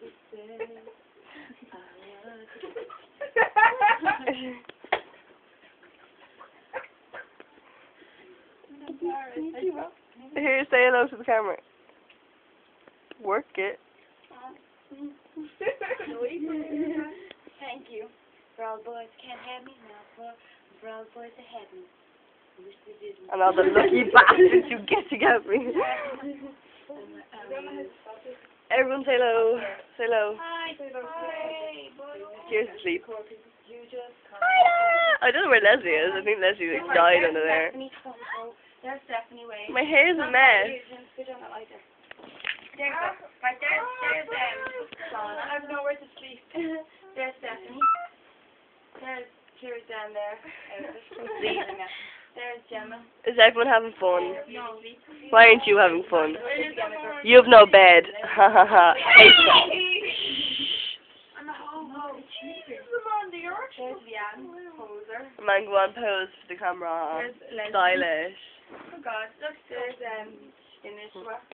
Here, say hello to the camera. Work it. Thank you. For all boys can't have me now. For, boys me. I wish they did. And all the lucky bastards you get to get me. Everyone say hello. Say hello. Hi. Here's sleep. Just. I don't know where Leslie is. I think Leslie like, died under there. Stephanie, come on. There's Stephanie Way. My hair's a mess. Sit down like that. There's, right there, there's um, I have nowhere to sleep. there's Stephanie. There's Kira's down there. There's Gemma. Is everyone having fun? No. Why aren't you having fun? You have no bed. Ha ha ha. I'm a. Jesus. I'm on. There's Leanne, poser. Man, go on pose for the camera. Stylish. Oh God, look, there's um, Inishwa.